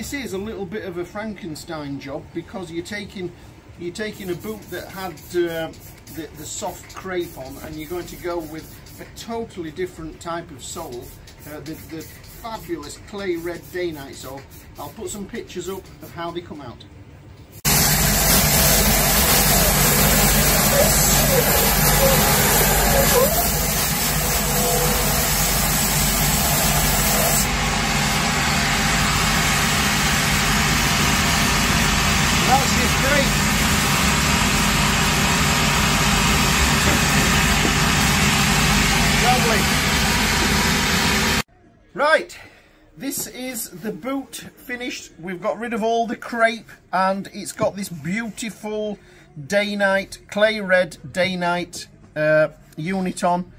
this is a little bit of a Frankenstein job because you're taking you're taking a boot that had uh, the, the soft crepe on and you're going to go with a totally different type of sole, uh, the, the fabulous clay red Dainite sole. I'll put some pictures up of how they come out. Great. Lovely. Right, this is the boot finished. We've got rid of all the crepe and it's got this beautiful Dainite, clay red Dainite uh, unit on.